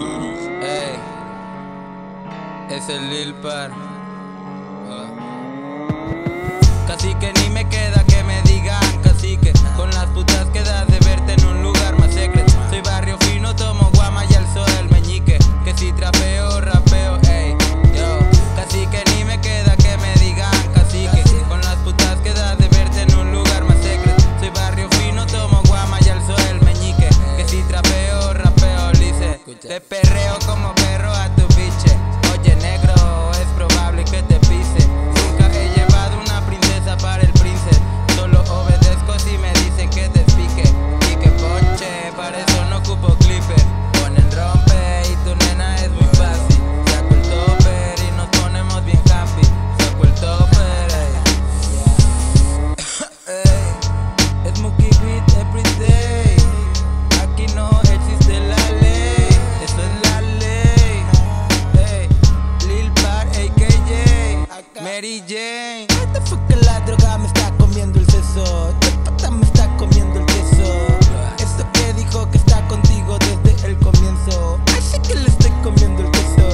Hey, es el Lil Par. Te perreo como perro. Mary Jane. What the fuck, la droga me está comiendo el seso. Esta me está comiendo el queso. Eso que dijo que está contigo desde el comienzo. Así que le estoy comiendo el queso.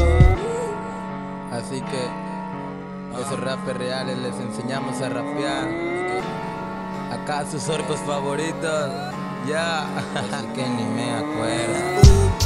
Así que, esos rappers reales les enseñamos a rapear. Acá sus orcos favoritos. Ya, yeah. así que ni me acuerdo.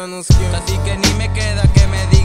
Así que ni me queda que me diga.